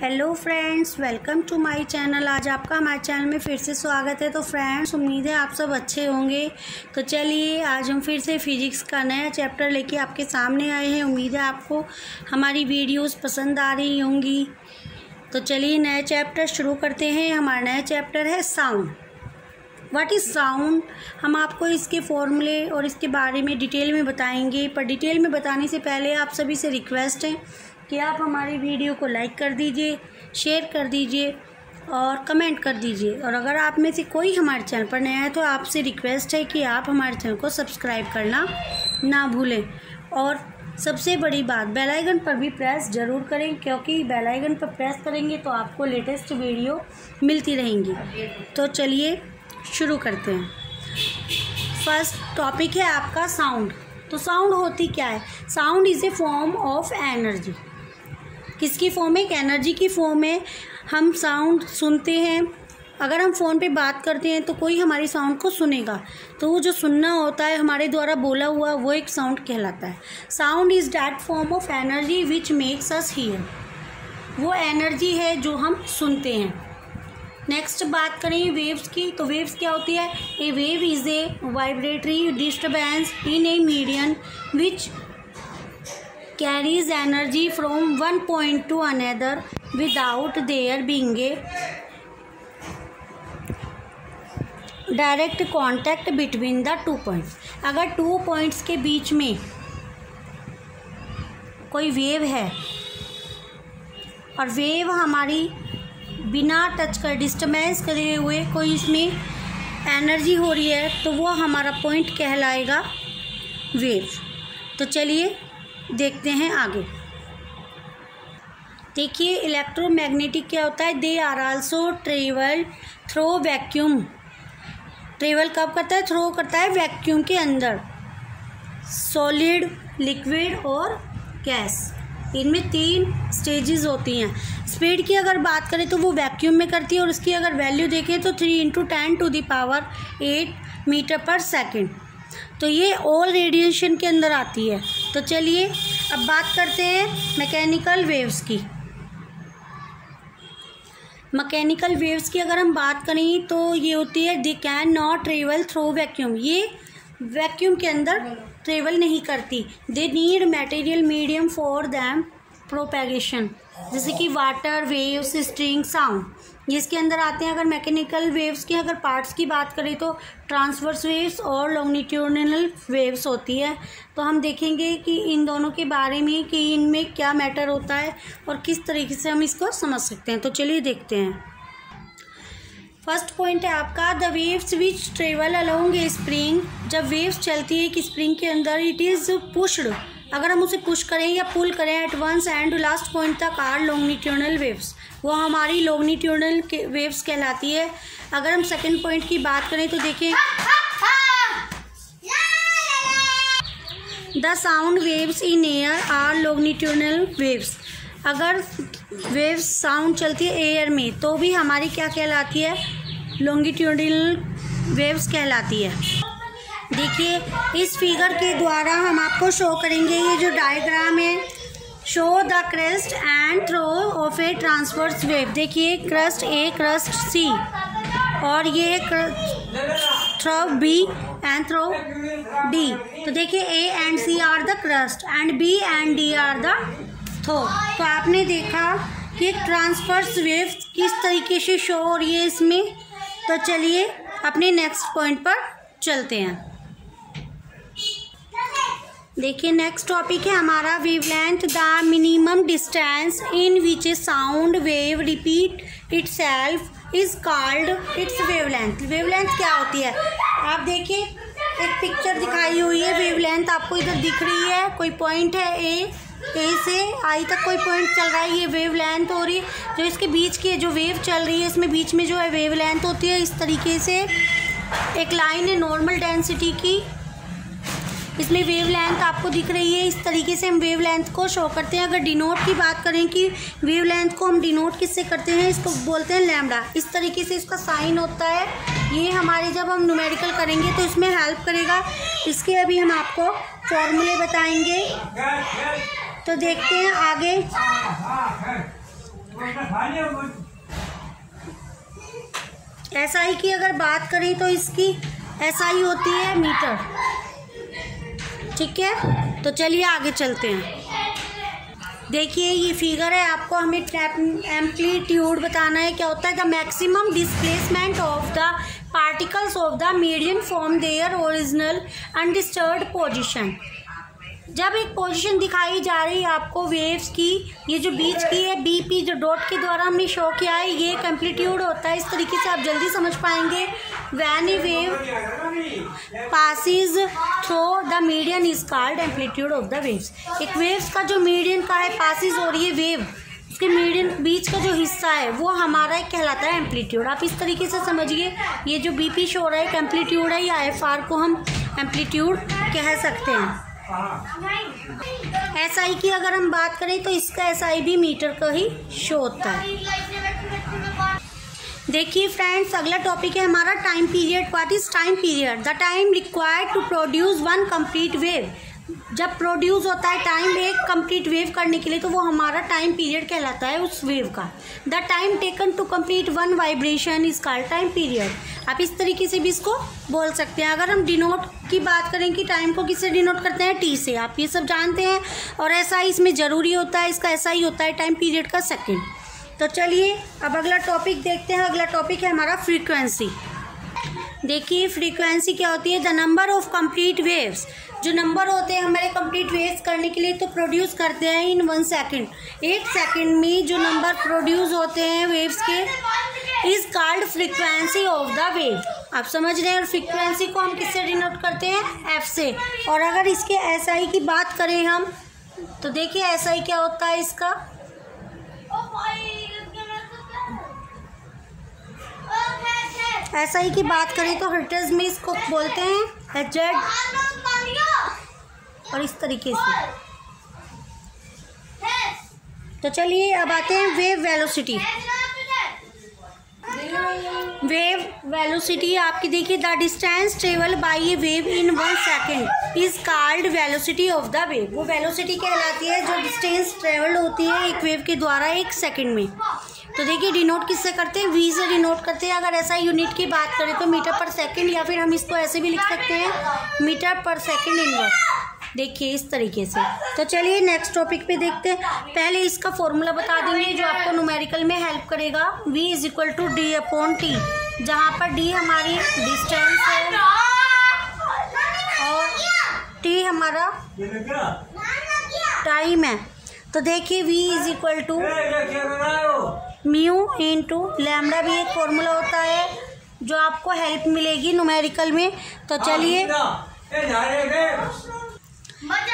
Hello friends welcome to my channel आज आपका हमारे चैनल में फिर से स्वागत है। तो फ्रेंड्स उम्मीद है आप सब अच्छे होंगे। तो चलिए, आज हम फिर से फिजिक्स का नया चैप्टर लेके आपके सामने आए हैं। उम्मीद है आपको हमारी वीडियोस पसंद आ रही होंगी। तो चलिए, नया चैप्टर शुरू करते हैं। हमारा नया चैप्टर है साउंड व्हाट इज़ साउंड हम आपको इसके फॉर्मूले और इसके बारे में डिटेल में बताएँगे। पर डिटेल में बताने से पहले आप सभी से रिक्वेस्ट है कि आप हमारी वीडियो को लाइक कर दीजिए, शेयर कर दीजिए और कमेंट कर दीजिए। और अगर आप में से कोई हमारे चैनल पर नया है तो आपसे रिक्वेस्ट है कि आप हमारे चैनल को सब्सक्राइब करना ना भूलें। और सबसे बड़ी बात, बेल आइकन पर भी प्रेस ज़रूर करें, क्योंकि बेल आइकन पर प्रेस करेंगे तो आपको लेटेस्ट वीडियो मिलती रहेंगी। तो चलिए शुरू करते हैं। फ़र्स्ट टॉपिक है आपका साउंड। तो साउंड होती क्या है? Sound is a form of energy. किसकी फॉर्म है? एक एनर्जी की फॉर्म है। हम साउंड सुनते हैं। अगर हम फ़ोन पे बात करते हैं तो कोई हमारी साउंड को सुनेगा। तो वो जो सुनना होता है, हमारे द्वारा बोला हुआ, वो एक साउंड कहलाता है। Sound is that form of energy which makes us hear वो एनर्जी है जो हम सुनते हैं। नेक्स्ट बात करें वेव्स की। तो वेव्स क्या होती है? A wave is a vibratory disturbance in a medium which energy from one point to another without there being a direct contact between the two points अगर टू पॉइंट्स के बीच में कोई वेव है, और वेव हमारी बिना टच कर डिस्टर्बेंस करे हुए कोई इसमें एनर्जी हो रही है तो वो हमारा पॉइंट कहलाएगा वेव तो चलिए देखते हैं आगे। देखिए इलेक्ट्रोमैग्नेटिक क्या होता है? They are also travel through vacuum travel कब करता है? थ्रो करता है वैक्यूम के अंदर। सॉलिड लिक्विड और गैस इनमें तीन स्टेजेस होती हैं। स्पीड की अगर बात करें तो वो वैक्यूम में करती है और उसकी अगर वैल्यू देखें तो three into ten to the power eight meter per second तो ये ऑल रेडिएशन के अंदर आती है। तो चलिए, अब बात करते हैं मैकेनिकल वेव्स की। मैकेनिकल वेव्स की अगर हम बात करें तो ये होती है they can not travel through vacuum ये वैक्यूम के अंदर ट्रेवल नहीं करती। They need material medium for them propagation, जैसे कि वाटर वेव्स स्ट्रिंग साउंड जिसके अंदर आते हैं अगर मैकेनिकल वेव्स की अगर पार्ट्स की बात करें तो ट्रांसवर्स वेव्स और लॉन्गिट्यूडनल वेव्स होती है। तो हम देखेंगे कि इन दोनों के बारे में कि इनमें क्या मैटर होता है और किस तरीके से हम इसको समझ सकते हैं। तो चलिए देखते हैं। फ़र्स्ट पॉइंट है आपका the waves which travel along a spring जब वेव्स चलती है कि स्प्रिंग के अंदर इट इज़ पुश्ड अगर हम उसे पुश करें या पुल करें at once and last point तक आर लॉन्गिट्यूडनल वेव्स वो हमारी लॉन्गिट्यूडनल वेव्स कहलाती है। अगर हम सेकंड पॉइंट की बात करें तो देखें। The sound waves in air are longitudinal waves अगर वेव्स साउंड चलती है एयर में तो भी हमारी क्या कहलाती है? लॉन्गिट्यूडनल वेव्स कहलाती है। देखिए, इस फिगर के द्वारा हम आपको शो करेंगे ये जो डायग्राम है। Show the crest and trough of a transverse wave देखिए क्रस्ट ए क्रस्ट सी और ये trough B and trough D तो देखिए A and C are the crest and B and D are the trough तो आपने देखा कि transverse wave किस तरीके से शो हो रही है इसमें। तो चलिए, अपने नेक्स्ट पॉइंट पर चलते हैं। देखिए नेक्स्ट टॉपिक है हमारा wavelength the minimum distance in which a sound wave repeat itself is called its wavelength wavelength क्या होती है? आप देखिए, एक पिक्चर दिखाई हुई है वेवलेंथ आपको इधर दिख रही है, कोई पॉइंट है ए ए से आई तक कोई पॉइंट चल रहा है, ये वेव लेंथ हो रही है। जो इसके बीच की जो वेव चल रही है, इसमें बीच में जो है वेव लेंथ होती है, इस तरीके से एक लाइन है नॉर्मल डेंसिटी की। इसमें वेव लेंथ आपको दिख रही है। इस तरीके से हम वेव लेंथ को शो करते हैं। अगर डिनोट की बात करें कि वेव लेंथ को हम डिनोट किससे करते हैं, इसको बोलते हैं लैमडा इस तरीके से इसका साइन होता है। ये हमारे जब हम न्यूमेरिकल करेंगे तो इसमें हेल्प करेगा। इसके अभी हम आपको फॉर्मूले बताएँगे। तो देखते हैं आगे। एस आई की अगर बात करें तो इसकी एस आई होती है मीटर। ठीक है? तो चलिए आगे चलते हैं। देखिए, ये फिगर है। आपको हमें एम्पलीट्यूड बताना है। क्या होता है? The maximum displacement of the particles of the medium from their original undisturbed position जब एक पोजीशन दिखाई जा रही है आपको वेव्स की, ये जो बीच की है बीपी जो डॉट के द्वारा हमने शो किया है, ये एम्पलीट्यूड होता है। इस तरीके से आप जल्दी समझ पाएँगे। When a wave passes through the median is called amplitude of the waves एक वेव्स का जो मीडियन का है हो रही है वेव उसके मीडियन बीच का जो हिस्सा है, वो हमारा एक कहलाता है एम्पलीट्यूड आप इस तरीके से समझिए, ये जो बीपी शो रहा है, एक एम्पलीट्यूड है, या एफ़ आर को हम एम्पलीट्यूड कह सकते हैं। एस आई की अगर हम बात करें तो इसका एस आई भी मीटर का ही शो होता है। देखिए फ्रेंड्स अगला टॉपिक है हमारा time period what is time period the time required to produce one complete wave जब प्रोड्यूस होता है टाइम एक कंप्लीट वेव करने के लिए तो वो हमारा टाइम पीरियड कहलाता है उस वेव का. The time taken to complete one vibration is called time period आप इस तरीके से भी इसको बोल सकते हैं. अगर हम डिनोट की बात करें कि टाइम को किससे डिनोट करते हैं? टी से. आप ये सब जानते हैं और ऐसा ही इसमें ज़रूरी होता है, इसका ऐसा ही होता है टाइम पीरियड का सेकेंड तो चलिए, अब अगला टॉपिक देखते हैं। अगला टॉपिक है हमारा फ्रीक्वेंसी देखिए फ्रीक्वेंसी क्या होती है? The number of complete waves जो नंबर होते हैं, हमारे कंप्लीट वेव्स करने के लिए तो प्रोड्यूस करते हैं इन वन सेकंड एक सेकंड में जो नंबर प्रोड्यूस होते हैं वेव्स के is called frequency of the wave आप समझ रहे हैं? और फ्रीक्वेंसी को हम किससे डिनोट करते हैं? एफ़ से। और अगर इसके एस आई की बात करें हम तो देखिए एस आई क्या होता है इसका? एस ही की बात करें तो हर्टर्स में इसको बोलते हैं एच जेड और इस तरीके से। तो चलिए अब आते हैं वेव वेलोसिटी वेव वेलोसिटी आपकी देखिए the distance travel by a wave in one second is called velocity of the wave वो वेलोसिटी कहलाती है जो डिस्टेंस ट्रेवल होती है एक वेव के द्वारा एक सेकेंड में। तो देखिए डिनोट किससे करते हैं? वी से डिनोट करते हैं। अगर ऐसा यूनिट की बात करें तो मीटर पर सेकेंड या फिर हम इसको ऐसे भी लिख सकते हैं मीटर पर सेकेंड इनवर्स देखिए, इस तरीके से। तो चलिए नेक्स्ट टॉपिक पे देखते हैं। पहले इसका फॉर्मूला बता देंगे जो आपको न्यूमेरिकल में हेल्प करेगा। V is equal to D upon T जहाँ पर d हमारी डिस्टेंस है। और t हमारा टाइम है। तो देखिए, v is equal to mu into lambda भी एक फॉर्मूला होता है जो आपको हेल्प मिलेगी न्यूमेरिकल में। तो चलिए।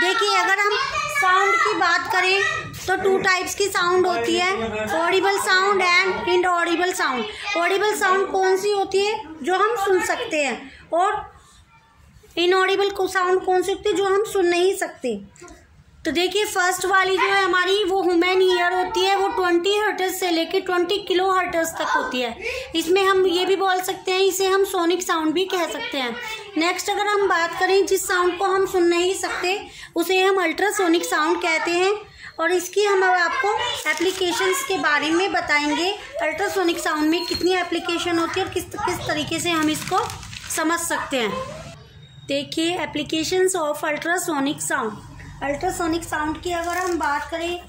देखिए अगर हम साउंड की बात करें तो टू टाइप्स की साउंड होती है। Audible sound and inaudible sound audible sound कौन सी होती है? जो हम सुन सकते हैं। और इनऑडिबल साउंड कौन सी होती है? जो हम सुन नहीं सकते। तो देखिए फ़र्स्ट वाली जो है हमारी, वो ह्यूमन ईयर होती है, वो ट्वेंटी हर्टर्स से लेके ट्वेंटी किलो हर्टर्स तक होती है। इसमें हम ये भी बोल सकते हैं, इसे हम सोनिक साउंड भी कह सकते हैं। नेक्स्ट अगर हम बात करें, जिस साउंड को हम सुन नहीं सकते, उसे हम अल्ट्रासोनिक साउंड कहते हैं। और इसकी हम आपको एप्लीकेशंस के बारे में बताएँगे अल्ट्रासोनिक साउंड में कितनी एप्लीकेशन होती है और किस किस तरीके से हम इसको समझ सकते हैं। देखिए applications of ultrasonic sound ultrasonic sound की अगर हम बात करें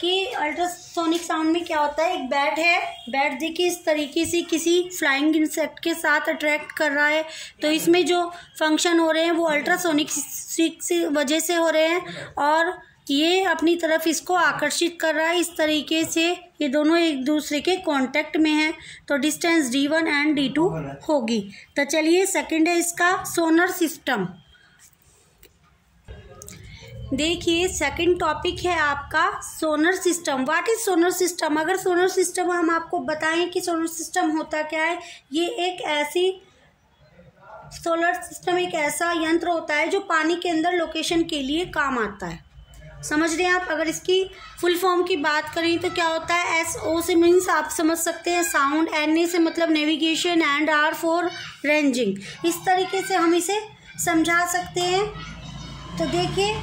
कि अल्ट्रासोनिक साउंड में क्या होता है एक बैट है बैट देखिए इस तरीके से किसी फ्लाइंग इंसेक्ट के साथ अट्रैक्ट कर रहा है तो इसमें जो फ़ंक्शन हो रहे हैं वो अल्ट्रासोनिक से वजह से हो रहे हैं और ये अपनी तरफ़ इसको आकर्षित कर रहा है इस तरीके से ये दोनों एक दूसरे के कांटेक्ट में हैं तो distance D one and D two होगी। तो चलिए सेकंड है इसका सोनर सिस्टम देखिए सेकंड टॉपिक है आपका sonar system what is sonar system अगर सोनर सिस्टम हम आपको बताएँ कि सोनर सिस्टम होता क्या है, ये एक ऐसी सोलर सिस्टम एक ऐसा यंत्र होता है जो पानी के अंदर लोकेशन के लिए काम आता है। समझ रहे हैं आप? अगर इसकी फुल फॉर्म की बात करें तो क्या होता है? एस ओ से मीन्स आप समझ सकते हैं साउंड एन ए से मतलब navigation and R for ranging इस तरीके से हम इसे समझा सकते हैं। तो देखिए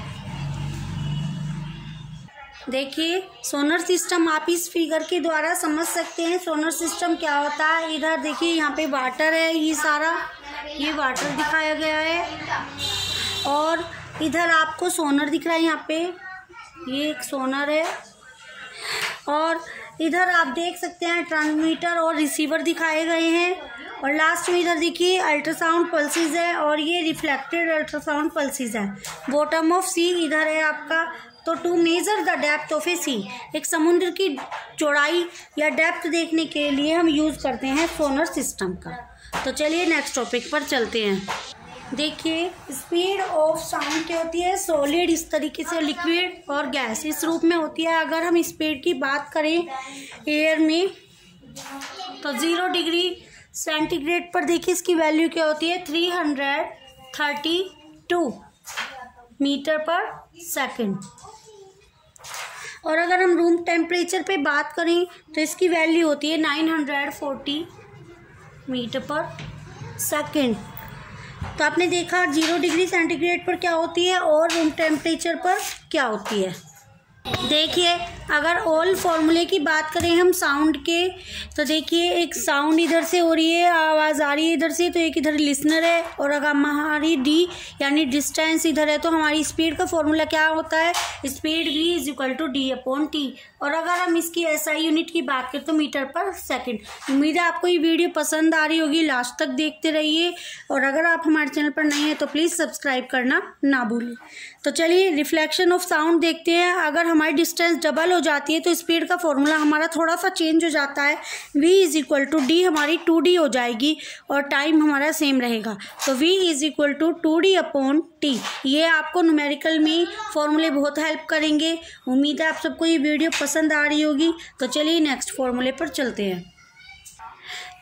देखिए सोनर सिस्टम आप इस फिगर के द्वारा समझ सकते हैं सोनर सिस्टम क्या होता है। इधर देखिए, यहाँ पे वाटर है, ये सारा, ये वाटर दिखाया गया है। और इधर आपको सोनर दिख रहा है यहाँ पे, ये एक सोनर है। और इधर आप देख सकते हैं ट्रांसमीटर और रिसीवर दिखाए गए हैं। और लास्ट में इधर देखिए अल्ट्रासाउंड पल्सिस है और ये रिफ्लेक्टेड अल्ट्रासाउंड पल्सिस है। बॉटम ऑफ़ सी इधर है आपका तो to measure the depth of a sea एक समुद्र की चौड़ाई या डेप्थ देखने के लिए हम यूज़ करते हैं सोनर सिस्टम का। तो चलिए नेक्स्ट टॉपिक पर चलते हैं। देखिए स्पीड ऑफ़ साउंड क्या होती है? सॉलिड इस तरीके से लिक्विड और गैस इस रूप में होती है। अगर हम स्पीड की बात करें एयर में तो ज़ीरो डिग्री सेंटीग्रेड पर देखिए इसकी वैल्यू क्या होती है? Three hundred thirty two meter per second और अगर हम रूम टेम्परेचर पे बात करें तो इसकी वैल्यू होती है nine hundred forty meter per second तो आपने देखा ज़ीरो डिग्री सेंटीग्रेड पर क्या होती है और रूम टेम्परेचर पर क्या होती है? देखिए अगर ऑल फॉर्मूले की बात करें हम साउंड के तो देखिए एक साउंड इधर से हो रही है, आवाज़ आ रही है इधर से तो एक इधर लिसनर है, और अगर हमारी डी यानी डिस्टेंस इधर है तो हमारी स्पीड का फॉर्मूला क्या होता है? Speed V is equal to D upon T और अगर हम इसकी एस आई यूनिट की बात करें तो मीटर पर सेकेंड उम्मीद है आपको ये वीडियो पसंद आ रही होगी लास्ट तक देखते रहिए। और अगर आप हमारे चैनल पर नए हैं तो प्लीज़ सब्सक्राइब करना ना भूलें तो चलिए रिफ्लेक्शन ऑफ़ साउंड देखते हैं। अगर हमारी डिस्टेंस डबल हो जाती है तो स्पीड का फॉर्मूला हमारा थोड़ा सा चेंज हो जाता है। V is equal to D हमारी टू डी हो जाएगी और टाइम हमारा सेम रहेगा। तो v is equal to two D upon T ये आपको न्यूमेरिकल में फॉर्मूले बहुत हेल्प करेंगे। उम्मीद है आप सबको ये वीडियो पसंद आ रही होगी। तो चलिए नेक्स्ट फॉर्मूले पर चलते हैं।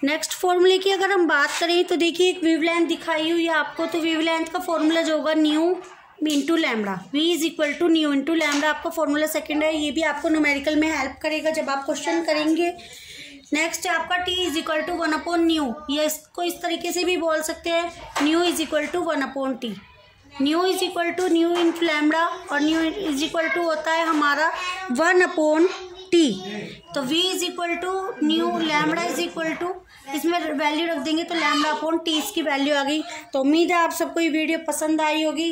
नेक्स्ट फॉर्मूले की अगर हम बात करें तो देखिए एक वेवलेंथ दिखाई हुई है आपको। तो वेवलेंथ का फॉर्मूला जो होगा nu into lambda V is equal to nu into lambda आपका फॉर्मूला सेकंड है। ये भी आपको न्यूमेरिकल में हेल्प करेगा जब आप क्वेश्चन करेंगे। नेक्स्ट आपका T is equal to one upon nu ये इसको इस तरीके से भी बोल सकते हैं। Nu is equal to one upon T nu is equal to nu into lambda और न्यू इज़ इक्वल टू होता है हमारा वन अपॉन टी तो v is equal to nu lambda is equal to इसमें वैल्यू रख देंगे तो lambda upon T इसकी वैल्यू आ गई। तो उम्मीद है आप सबको ये वीडियो पसंद आई होगी।